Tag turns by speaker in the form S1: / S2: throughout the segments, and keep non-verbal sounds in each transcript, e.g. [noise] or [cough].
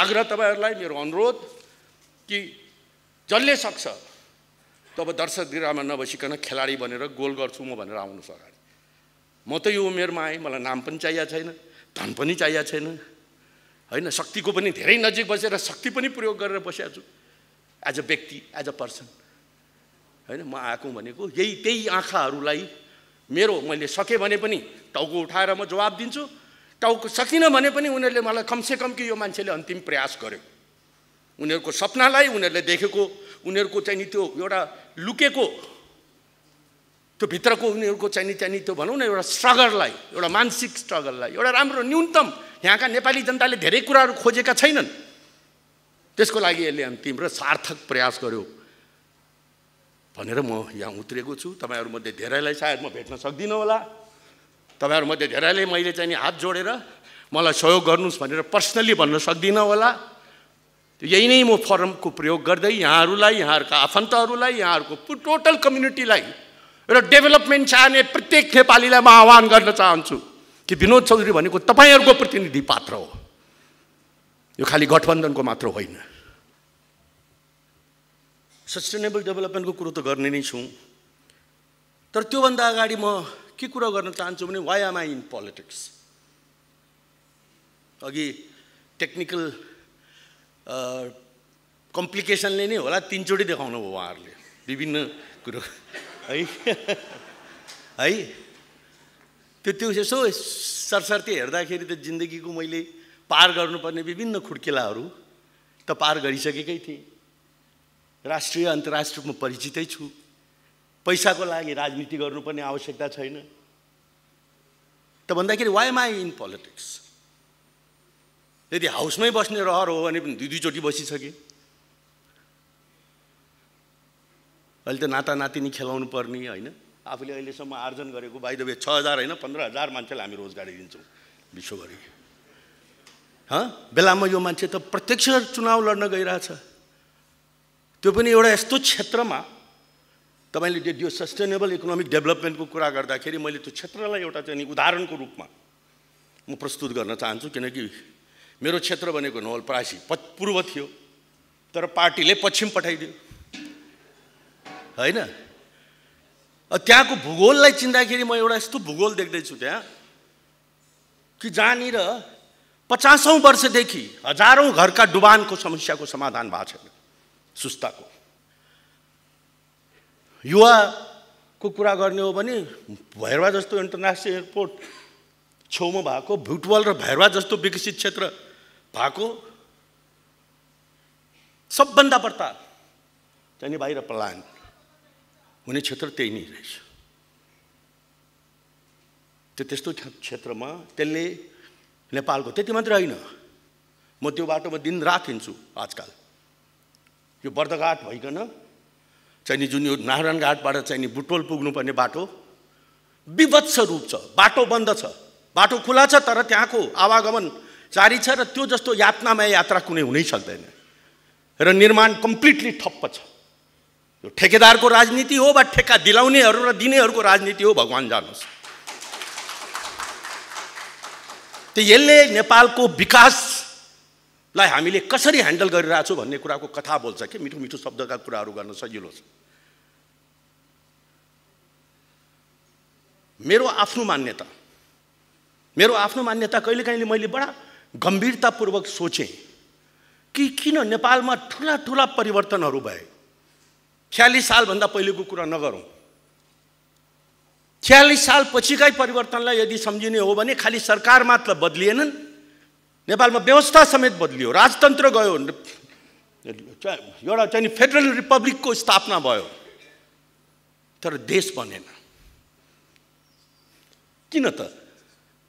S1: आग्रह तपाईँहरूलाई मेरो अनुरोध कि जसले सक्छ तब दर्शकगृहमा नबसिकन खेलाडी बनेर गोल गर्छु म भनेर आउनुहोस् अगाडि। म त यो उमेरमा आएँ मलाई नाम पनि चाहिएको छैन धन पनि चाहिएको छैन होइन? शक्तिको पनि धेरै नजिक बसेर शक्ति पनि प्रयोग गरेर बसेको छु। एज अ व्यक्ति एज अ पर्सन होइन? म आएको भनेको यही त्यही आँखाहरूलाई मेरो मैले सकेँ भने पनि टाउको उठाएर म जवाब दिन्छु। टाउको सकिनँ भने पनि उनीहरूले मलाई कमसेकम कि यो मान्छेले अन्तिम प्रयास गर्यो। उनीहरूको सपनालाई उनीहरूले देखेको उनीहरूको चाहिँ नि त्यो एउटा लुकेको त्यो भित्रको उनीहरूको चाहिँ नि त्यहाँनिर त्यो भनौँ न एउटा स्ट्रगललाई एउटा मानसिक स्ट्रगललाई एउटा राम्रो न्यूनतम यहाँका नेपाली जनताले धेरै कुराहरू खोजेका छैनन्। त्यसको लागि यसले अन्तिम र सार्थक प्रयास गर्यो। भनेर म यहाँ उत्रिएको छु। तपाईँहरूमध्ये धेरैलाई सायद म भेट्न सक्दिनँ होला। तपाईँहरूमध्ये धेरैले मैले चाहिँ नि हात जोडेर मलाई सहयोग गर्नुहोस् भनेर पर्सनल्ली भन्न सक्दिनँ होला। यही नै म फरमको प्रयोग गर्दै यहाँहरूलाई यहाँहरूका आफन्तहरूलाई यहाँहरूको टोटल कम्युनिटीलाई एउटा डेभलपमेन्ट चाहने प्रत्येक नेपालीलाई म आह्वान गर्न चाहन्छु कि विनोद चौधरी भनेको तपाईँहरूको प्रतिनिधि पात्र हो। यो खालि गठबन्धनको मात्र होइन। सस्टेनेबल डेभलपमेन्टको कुरो त गर्ने नै छौँ। तर त्योभन्दा अगाडि म के कुरो गर्न चाहन्छु भने why am I in politics अघि टेक्निकल कम्प्लिकेसनले नै होला तिनचोटि देखाउनु भयो उहाँहरूले। विभिन्न कुरो। है? [laughs] है? त्यो त्यो यसो सरसर्ती हेर्दाखेरि त जिन्दगीको मैले पार गर्नुपर्ने विभिन्न खुड्किलाहरू त पार गरिसकेकै थिएँ। राष्ट्रिय अन्तर्राष्ट्रियमा परिचितै छु। पैसाको लागि राजनीति गर्नुपर्ने आवश्यकता छैन। त भन्दाखेरि why am I in politics यदि हाउसमै बस्ने रहर हो भने पनि दुई दुईचोटि बसिसकेँ। अहिले त नाता नातिनी खेलाउनु पर्ने होइन? आफूले अहिलेसम्म आर्जन गरेको बाहिर छ हजार होइन पन्ध्र हजार मान्छेलाई हामी रोजगारी दिन्छौँ विश्वभरि हँ? बेलामा यो मान्छे त प्रत्यक्ष चुनाव लड्न गइरहेछ। त्यो पनि एउटा यस्तो क्षेत्रमा तपाईँले त्यो सस्टेनेबल इकोनोमिक डेभलपमेन्टको कुरा गर्दाखेरि मैले त्यो क्षेत्रलाई एउटा चाहिँ उदाहरणको रूपमा म प्रस्तुत गर्न चाहन्छु किनकि मेरो क्षेत्र भनेको नवलपरासी प पूर्व थियो तर पार्टीले पश्चिम पठाइदियो। होइन? त्यहाँको भूगोललाई चिन्दाखेरि म एउटा यस्तो भूगोल देख्दैछु त्यहाँ कि जहाँनिर पचासौँ वर्षदेखि हजारौँ घरका डुबानको समस्याको समाधान भएको छैन सुस्ताको। युवाको कुरा गर्ने हो भने भैरवा जस्तो इन्टरनेसनल एयरपोर्ट छेउमा भएको भुटबल र भैरवा जस्तो विकसित क्षेत्र भएको सबभन्दा बढ्ता त्यहाँनिर बाहिर पलायन हुने क्षेत्र त्यही नै रहेछ। त्यो त्यस्तो क्षेत्रमा त्यसले नेपालको त्यति मात्रै होइन। म त्यो बाटोमा दिनरात हिँड्छु आजकल। यो बर्दघाट भइकन चाहिँ जुन यो नारायण घाटबाट चाहिँ नि बुटोल पुग्नुपर्ने बाटो विभत्स रूप छ बाटो बन्द छ। बाटो खुला छ तर त्यहाँको आवागमन जारी छ र त्यो जस्तो यातनामय यात्रा कुनै हुनै सक्दैन। र निर्माण कम्प्लिटली ठप्प छ। यो ठेकेदारको राजनीति हो वा ठेक्का दिलाउनेहरू र दिनेहरूको राजनीति हो भगवान् जानुहोस् त्यो यसले नेपालको विकासलाई हामीले कसरी ह्यान्डल गरिरहेछौँ भन्ने कुराको कथा बोल्छ कि? मिठो मिठो शब्दका कुराहरू गर्न सजिलो छ। मेरो आफ्नो मान्यता। मेरो आफ्नो मान्यता कहिलेकाहीँले मैले बडा गम्भीरतापूर्वक सोचेँ कि किन नेपालमा ठुला ठुला परिवर्तनहरू भए? छ्यालिस सालभन्दा पहिलेको कुरा नगरौँ। छ्यालिस साल पछिकै परिवर्तनलाई यदि सम्झिने हो भने खालि सरकार मात्र बदलिएनन्। नेपालमा व्यवस्था समेत बदलियो राजतन्त्र गयो एउटा चाहिँ फेडरल रिपब्लिकको स्थापना भयो। तर देश बनेन। किन त?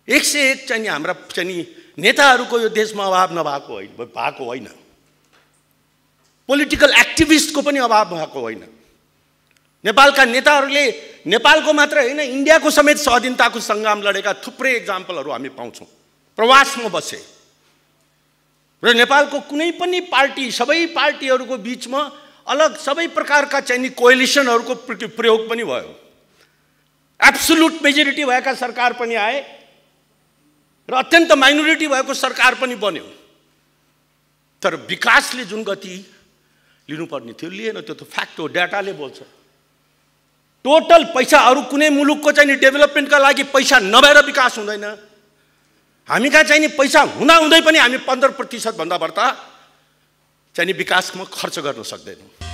S1: एक सय एक चाहिँ हाम्रा चाहिँ नेताहरूको यो देशमा अभाव नभएको होइन भएको होइन। पोलिटिकल एक्टिभिस्टको पनि अभाव भएको होइन। नेपालका नेताहरूले नेपालको मात्र होइन इन्डियाको समेत स्वाधीनताको सङ्ग्राम लडेका थुप्रै इक्जाम्पलहरू हामी पाउँछौँ। प्रवासमा बसे। र नेपालको कुनै पनि पार्टी सबै पार्टीहरूको बिचमा अलग सबै प्रकारका चाहिँ कोइलिसनहरूको प्रयोग पनि भयो। एब्सोल्युट मेजोरिटी भएका सरकार पनि आए र अत्यन्त माइनोरिटी भएको सरकार पनि बन्यो। तर विकासले जुन गति लिनुपर्ने थियो लिएन त्यो त फ्याक्ट हो डाटाले बोल्छ। टोटल पैसा अरू कुनै मुलुकको चाहिँ नि डेभलपमेन्टका लागि पैसा नभएर विकास हुँदैन। हामी कहाँ चाहिँ नि पैसा हुँदा हुँदै पनि हामी पन्ध्र प्रतिशतभन्दा बढ्ता चाहिँ नि विकासमा खर्च गर्न सक्दैनौँ।